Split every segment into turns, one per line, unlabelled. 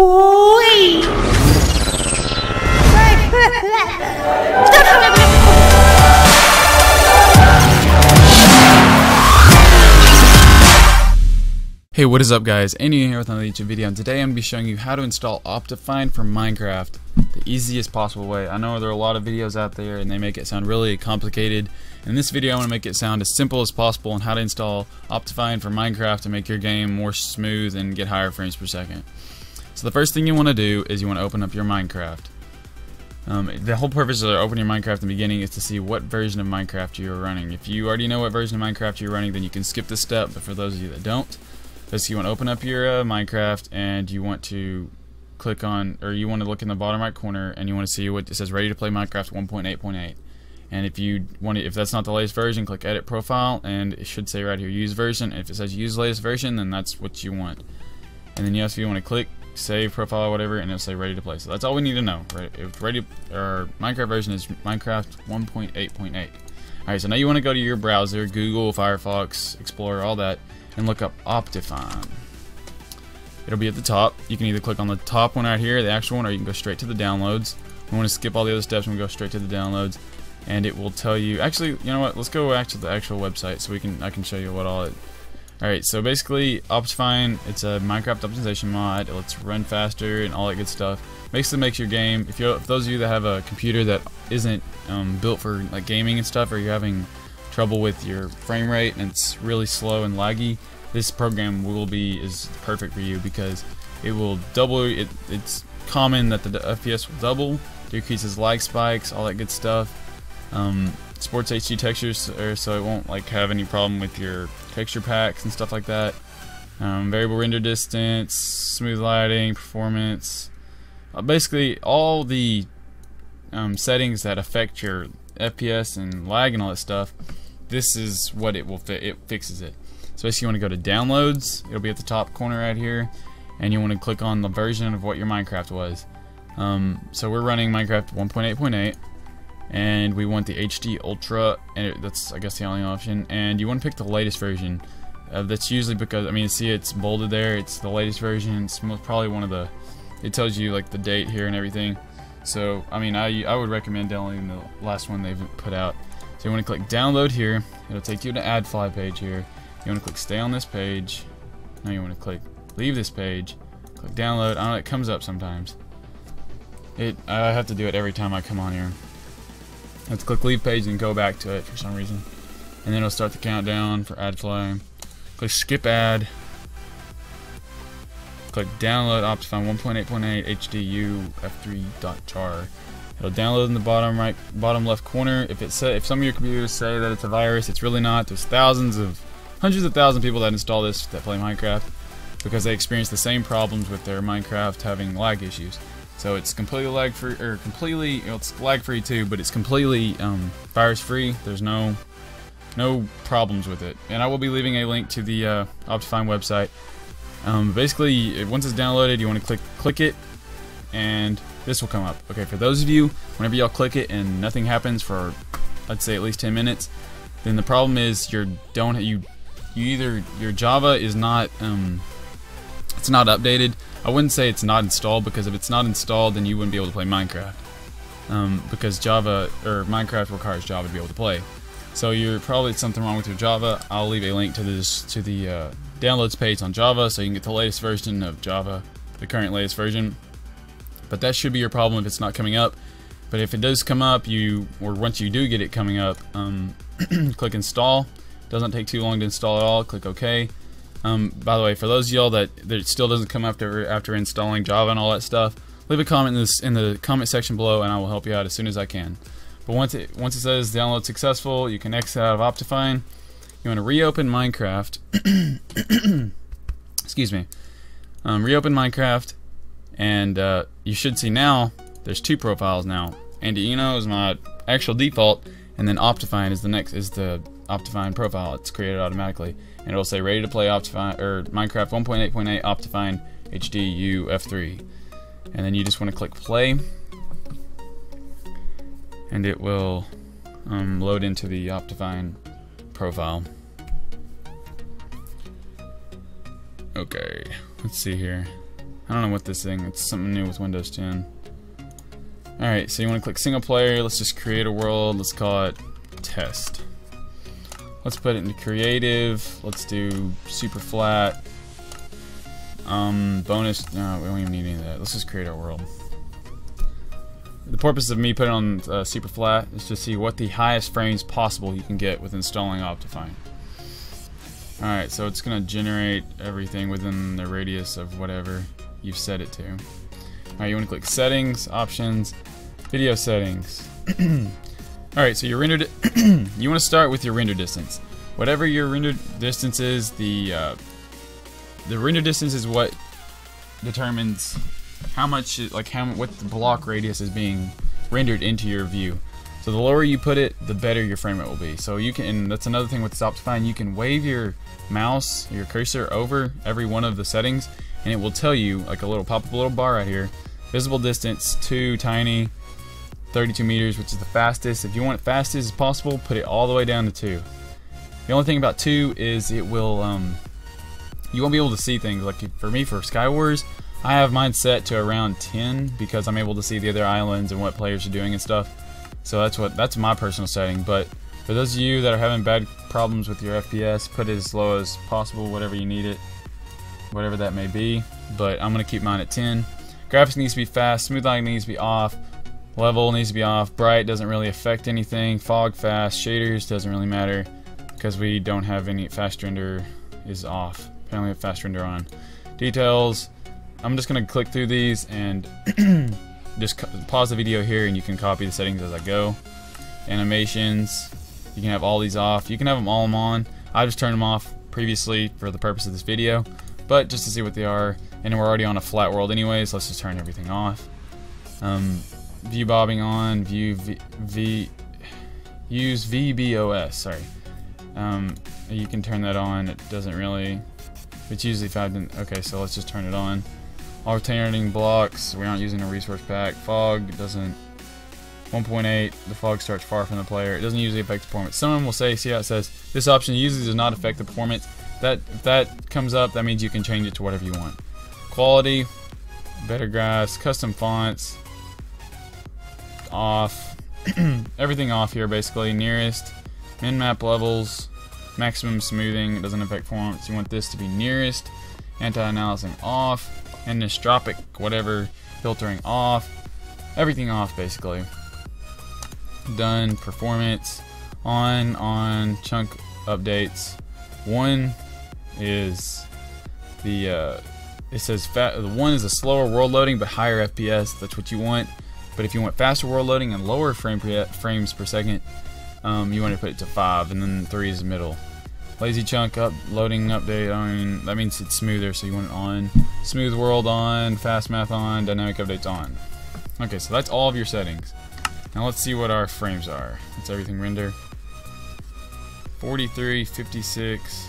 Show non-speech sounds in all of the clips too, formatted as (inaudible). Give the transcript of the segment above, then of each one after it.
Hey, what is up guys? Andy here with another YouTube video and today I'm going to be showing you how to install Optifine for Minecraft the easiest possible way. I know there are a lot of videos out there and they make it sound really complicated. In this video I want to make it sound as simple as possible on how to install Optifine for Minecraft to make your game more smooth and get higher frames per second. So the first thing you want to do is you want to open up your Minecraft. Um, the whole purpose of opening your Minecraft in the beginning is to see what version of Minecraft you are running. If you already know what version of Minecraft you're running then you can skip this step, but for those of you that don't, Basically, you want to open up your uh, Minecraft and you want to click on, or you want to look in the bottom right corner and you want to see what it says ready to play Minecraft 1.8.8. And if you want to, if that's not the latest version, click edit profile and it should say right here use version. And if it says use latest version, then that's what you want. And then yes, if you want to click save profile or whatever, and it'll say ready to play. So that's all we need to know. Right? If ready, our Minecraft version is Minecraft 1.8.8. Alright, so now you want to go to your browser, Google, Firefox, Explorer, all that and look up Optifine. It'll be at the top. You can either click on the top one right here, the actual one, or you can go straight to the downloads. We want to skip all the other steps and go straight to the downloads. And it will tell you, actually, you know what, let's go back to the actual website so we can, I can show you what all it, Alright, so basically, Optifine, it's a Minecraft optimization mod. It lets run faster and all that good stuff. Basically makes your game, if you, for those of you that have a computer that isn't um, built for like gaming and stuff, or you're having trouble with your frame rate and it's really slow and laggy, this program will be is perfect for you because it will double it, it's common that the FPS will double, decreases lag spikes, all that good stuff. Um, sports HD textures so it won't like have any problem with your texture packs and stuff like that. Um, variable render distance, smooth lighting, performance, uh, basically all the um, settings that affect your FPS and lag and all that stuff this is what it will fit. It fixes it. So basically, you want to go to downloads. It'll be at the top corner right here, and you want to click on the version of what your Minecraft was. Um, so we're running Minecraft 1.8.8, and we want the HD Ultra, and it, that's I guess the only option. And you want to pick the latest version. Uh, that's usually because I mean, see, it's bolded there. It's the latest version. It's most, probably one of the. It tells you like the date here and everything. So I mean, I I would recommend downloading the last one they've put out. So you want to click download here. It'll take you to AdFly page here. You want to click stay on this page. Now you want to click leave this page. Click download. I know it comes up sometimes. It I have to do it every time I come on here. Let's click leave page and go back to it for some reason. And then it'll start the countdown for AdFly. Click skip ad. Click download Optifine 1.8.8 HDU f3.jar. It'll download in the bottom right, bottom left corner. If it say, if some of your computers say that it's a virus, it's really not. There's thousands of, hundreds of thousands of people that install this that play Minecraft because they experience the same problems with their Minecraft having lag issues. So it's completely lag free, or completely, you know, it's lag free too, but it's completely um, virus free. There's no no problems with it. And I will be leaving a link to the uh, Optifine website. Um, basically, once it's downloaded, you want to click click it, and this will come up. Okay, for those of you, whenever y'all click it and nothing happens for, let's say at least 10 minutes, then the problem is you don't you you either your Java is not um, it's not updated. I wouldn't say it's not installed because if it's not installed, then you wouldn't be able to play Minecraft. Um, because Java or Minecraft requires Java to be able to play. So you're probably something wrong with your Java. I'll leave a link to this to the uh, downloads page on Java so you can get the latest version of Java, the current latest version. But that should be your problem if it's not coming up. But if it does come up, you or once you do get it coming up, um, (clears throat) click install. Doesn't take too long to install at all. Click OK. Um, by the way, for those of y'all that, that still doesn't come after after installing Java and all that stuff, leave a comment in this in the comment section below, and I will help you out as soon as I can. But once it once it says download successful, you can exit out of Optifine. You want to reopen Minecraft. (coughs) Excuse me. Um, reopen Minecraft and uh, you should see now, there's two profiles now. Andy Ino is my actual default, and then Optifine is the next is the Optifine profile. It's created automatically, and it'll say ready to play Optifine or Minecraft 1.8.8 Optifine HD UF3, and then you just want to click play, and it will um, load into the Optifine profile. Okay, let's see here. I don't know what this thing. It's something new with Windows 10. Alright, so you want to click single player. Let's just create a world. Let's call it test. Let's put it into creative. Let's do super flat. Um, bonus. No, we don't even need any of that. Let's just create our world. The purpose of me putting on uh, super flat is to see what the highest frames possible you can get with installing Optifine. Alright, so it's going to generate everything within the radius of whatever you've set it to. Alright, you want to click settings, options, video settings. (clears throat) Alright, so your render, (clears throat) you want to start with your render distance. Whatever your render distance is, the uh, the render distance is what determines how much, like how what the block radius is being rendered into your view. So the lower you put it, the better your frame rate will be. So you can, that's another thing with Optifine, you can wave your mouse, your cursor over every one of the settings, and it will tell you, like a little pop-up little bar right here, visible distance, too tiny, 32 meters, which is the fastest. If you want it fastest as possible, put it all the way down to 2. The only thing about 2 is it will, um, you won't be able to see things. Like for me, for Skywars, I have mine set to around 10 because I'm able to see the other islands and what players are doing and stuff. So that's what that's my personal setting. But for those of you that are having bad problems with your FPS, put it as low as possible, whatever you need it, whatever that may be. But I'm gonna keep mine at 10. Graphics needs to be fast, smooth lighting needs to be off, level needs to be off, bright doesn't really affect anything, fog fast, shaders doesn't really matter because we don't have any fast render is off. Apparently have fast render on. Details, I'm just gonna click through these and (clears throat) just pause the video here and you can copy the settings as I go. Animations, you can have all these off. You can have them all on. I just turned them off previously for the purpose of this video, but just to see what they are. And we're already on a flat world anyways, let's just turn everything off. Um, view bobbing on, view v, v use VBOS, sorry. Um, you can turn that on, it doesn't really, it's usually five, okay, so let's just turn it on. Alternating blocks, we aren't using a resource pack. Fog doesn't 1.8, the fog starts far from the player. It doesn't usually affect performance. Someone will say, see how it says, this option usually does not affect the performance. That If that comes up, that means you can change it to whatever you want. Quality, better grass, custom fonts, off. (clears throat) Everything off here basically. Nearest, mipmap levels, maximum smoothing, it doesn't affect performance. You want this to be nearest, anti-aliasing off, anisotropic, whatever, filtering off, everything off basically done performance on on chunk updates one is the uh, it says fat, the one is a slower world loading but higher FPS that's what you want but if you want faster world loading and lower frame frames per second um, you want to put it to five and then three is the middle lazy chunk up loading update mean that means it's smoother so you want it on smooth world on fast math on dynamic updates on okay so that's all of your settings now let's see what our frames are. It's everything render. 43, 56,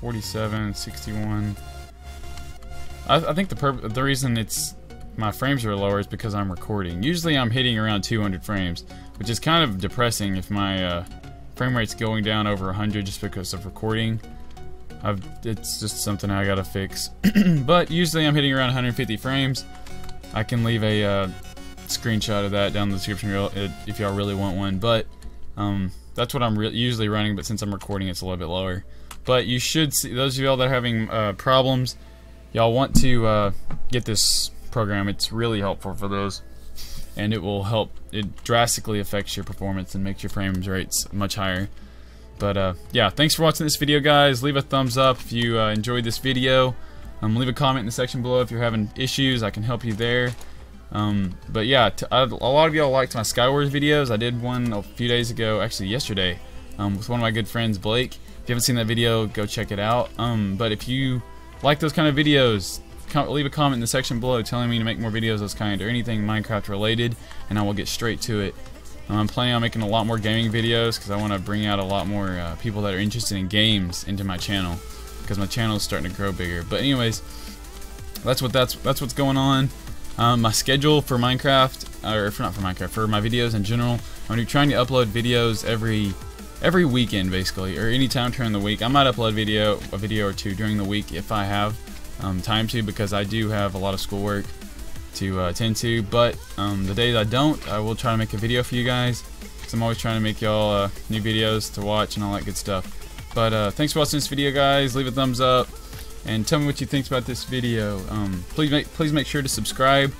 47, 61. I, I think the the reason it's my frames are lower is because I'm recording. Usually I'm hitting around 200 frames, which is kind of depressing if my uh, frame rate's going down over 100 just because of recording. I've, it's just something I gotta fix. (clears throat) but usually I'm hitting around 150 frames. I can leave a uh, screenshot of that down in the description if y'all really want one. But um, that's what I'm usually running, but since I'm recording, it's a little bit lower. But you should see, those of y'all that are having uh, problems, y'all want to uh, get this program. It's really helpful for those. And it will help, it drastically affects your performance and makes your frames rates much higher. But uh, yeah, thanks for watching this video, guys. Leave a thumbs up if you uh, enjoyed this video. Um, leave a comment in the section below if you're having issues. I can help you there. Um, but yeah, a lot of y'all liked my Skywars videos. I did one a few days ago, actually yesterday, um, with one of my good friends, Blake. If you haven't seen that video, go check it out. Um, but if you like those kind of videos, leave a comment in the section below telling me to make more videos of this kind or anything Minecraft related, and I will get straight to it. I'm planning on making a lot more gaming videos because I want to bring out a lot more uh, people that are interested in games into my channel because my channel is starting to grow bigger. But anyways, that's what that's that's what's going on. Um, my schedule for Minecraft, or for not for Minecraft, for my videos in general, I'm gonna be trying to upload videos every every weekend basically, or any time during the week. I might upload video a video or two during the week if I have um, time to because I do have a lot of schoolwork to uh, attend to. But um, the days I don't, I will try to make a video for you guys. So I'm always trying to make y'all uh, new videos to watch and all that good stuff. But uh, thanks for watching this video, guys. Leave a thumbs up and tell me what you think about this video. Um, please make please make sure to subscribe.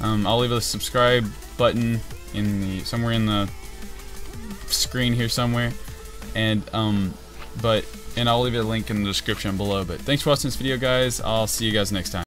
Um, I'll leave a subscribe button in the somewhere in the screen here somewhere, and um, but and I'll leave a link in the description below. But thanks for watching this video, guys. I'll see you guys next time.